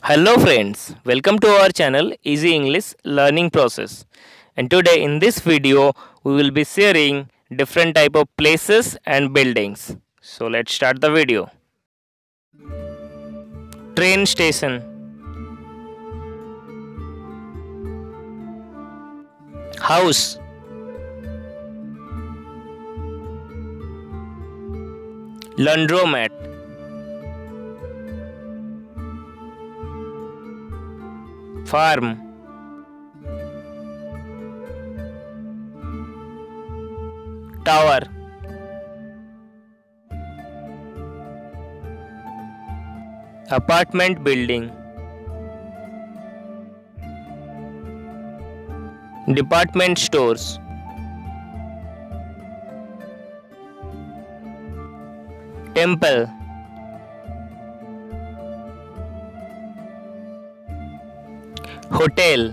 Hello friends, welcome to our channel Easy English Learning Process. And today in this video we will be sharing different type of places and buildings. So let's start the video. Train station House Laundromat farm tower apartment building department stores temple hotel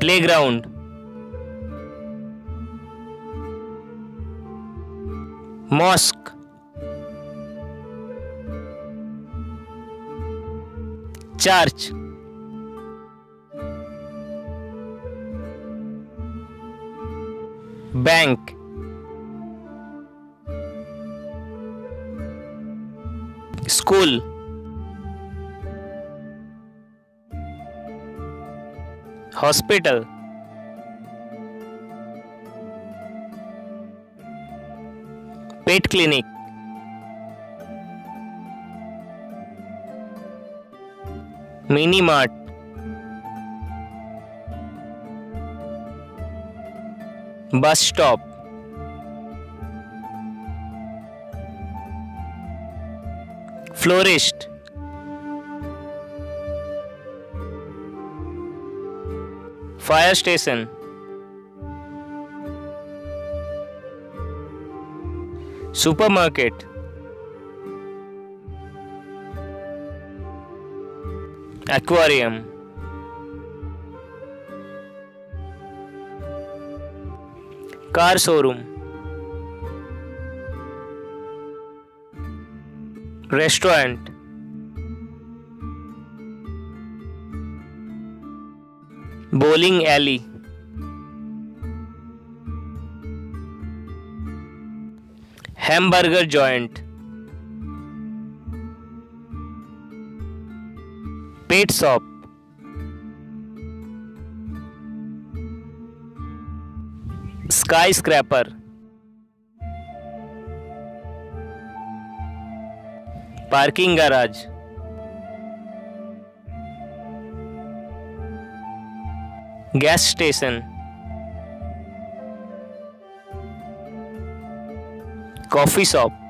playground mosque church bank school. Hospital. Pet clinic. Mini mart. Bus stop. Florist fire station supermarket aquarium car showroom restaurant bowling alley hamburger joint pet shop skyscraper parking garage. Gas station. Coffee shop.